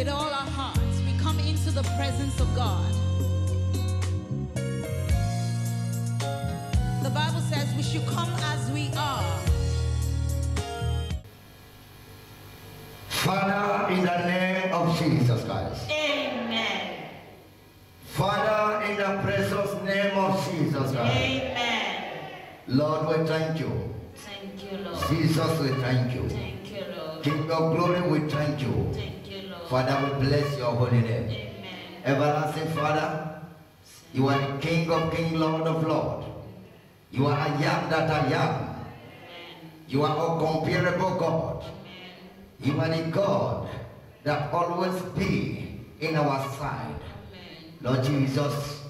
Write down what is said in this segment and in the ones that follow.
with all our hearts, we come into the presence of God. The Bible says we should come as we are. Father, in the name of Jesus Christ. Amen. Father, in the precious name of Jesus Christ. Amen. Lord, we thank you. Thank you, Lord. Jesus, we thank you. Thank you, Lord. King of glory, we thank you. Thank you, Lord. Father, we bless your holy name. Amen. Everlasting Father, you are the King of King, Lord of Lord. You are I am that I am. Amen. You are uncomparable God. Amen. You are the God that always be in our side. Amen. Lord Jesus,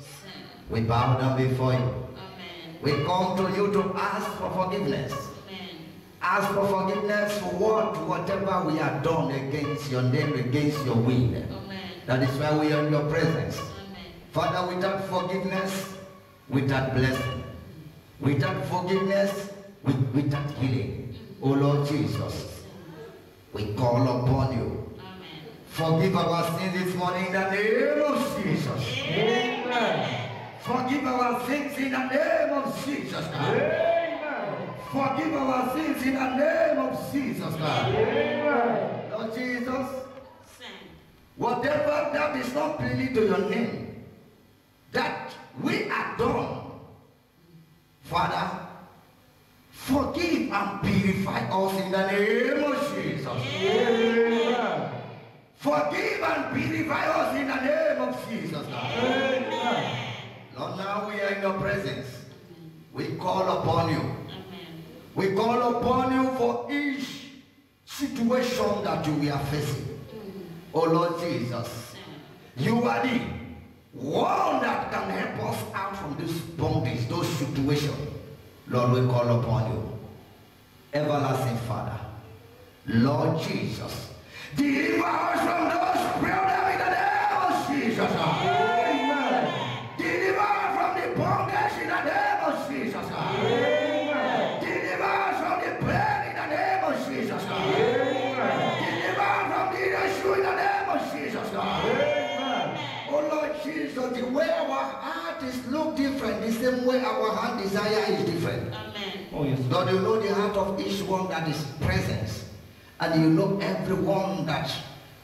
we bow down before you. Amen. We come to you to ask for forgiveness. Amen. Ask for forgiveness for what, whatever we have done against your name, against your will. Amen. That is why we are in your presence. Amen. Father, without forgiveness, without blessing, without forgiveness, without healing. Oh Lord Jesus, we call upon you. Amen. Forgive our sins this morning in the name of Jesus. Amen. Forgive our sins in the name of Jesus. Forgive our sins in the name of Jesus. God. Lord Jesus, whatever that is not pleasing to your name, that we have done, Father, forgive and purify us in the name of Jesus. Forgive and purify us in the name of Jesus. Lord, now we are in your presence. We call upon you. We call upon you for each situation that you are facing. Mm-hmm. Oh Lord Jesus, you are the one that can help us out from this bondage, those situations. Lord, we call upon you. Everlasting Father, Lord Jesus, deliver us from those problems in the name of oh, Jesus. Heart is look different, the same way our heart desire is different. Amen. Oh, yes. Lord, you know the heart of each one that is present. And you know everyone that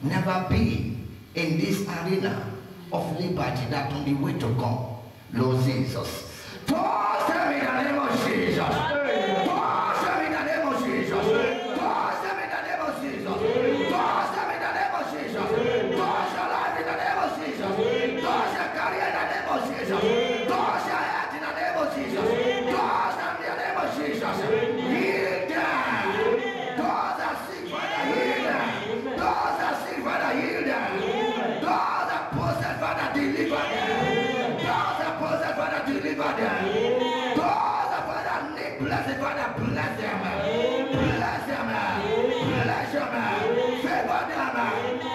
never be in this arena of liberty that on the way to come. Lord Jesus. Touch them in the name of Jesus. Touch them in the name of Jesus. Touch them in the name of Jesus. Touch them in the name of Jesus. Touch your life in the name of Jesus. Touch your career in the name of Jesus. Touch your health in the name of Jesus. Touch them in the name of Jesus. Heal them. Those that sick, Father, heal them. Those that sick, Father, heal them. Those that possessed, Father, deliver them. Those that possessed, Father, deliver them. Those that, Father, need blessing, Father, bless them. Bless them. Bless them. Favor them.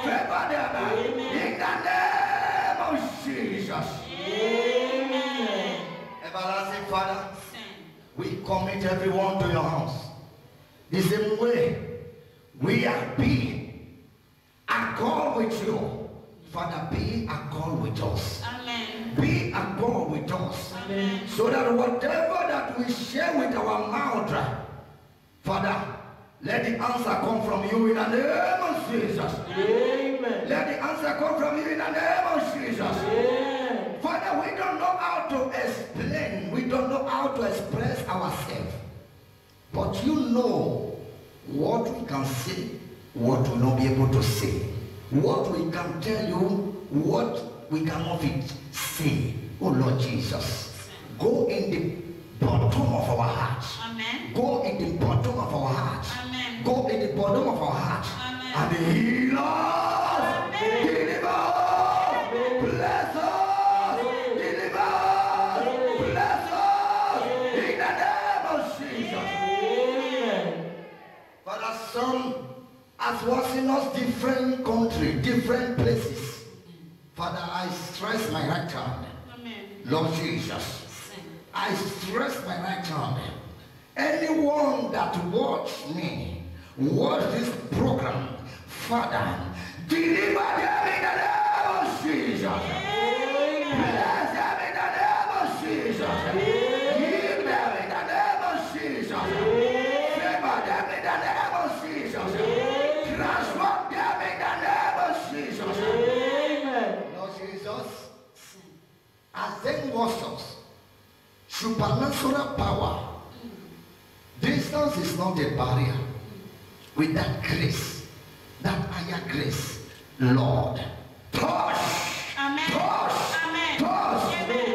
Favor them. In the name of Jesus. Everlasting Father, we commit everyone to your house. The same way we are being accord with you. Father, be accord with us. Amen. Be accord with us. Amen. So that whatever that we share with our mouth, Father, let the answer come from you in the name of Jesus. Amen. Let the answer come from you in the name of Jesus. Amen. Father, we don't know how to explain. We don't know how to express ourselves. But you know what we can say, what we not be able to say. What we can tell you, what we cannot say. Oh Lord Jesus, go in the bottom of our hearts. Amen. Go in the bottom of our hearts. Amen. Go in the bottom of our hearts. Amen. And heal us. Amen. Deliver us. Bless us. Deliver us. Bless us. In the name of Jesus. Amen. Father, some as was in us different country, different places. Father, I stress my right hand. Amen. Lord Jesus. I stress my right hand. Anyone that watch me, watch this program, Father, Distance is not a barrier. With that grace, that higher grace, Lord, push, Amen. push, Amen. push, Amen.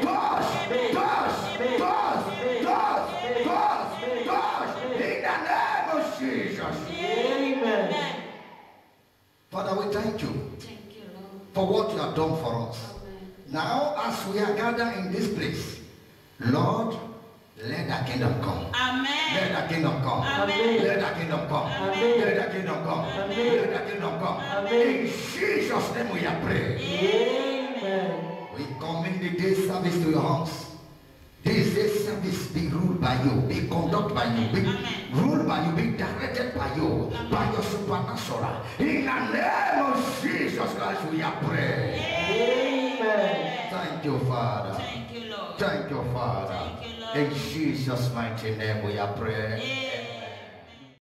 Father, we thank you, thank you Lord, for what you have done for us. Amen. Now, as we are gathered in this place, Lord, let the kingdom come. Amen. Let Amen. the kingdom come. Amen. Let the kingdom come. Amen. Let the kingdom come. Amen. Let the kingdom come. Amen. In Jesus' name we are praying. Amen. We commend the day service to your hands. This day service be ruled by you, be conducted by you, be Amen. ruled by you, be directed by you, by your supernatural. In the name of Jesus Christ we are praying. Amen. Thank you, Father. Thank you, Lord. Thank you, Father. Thank you. In Jesus' mighty name we are praying.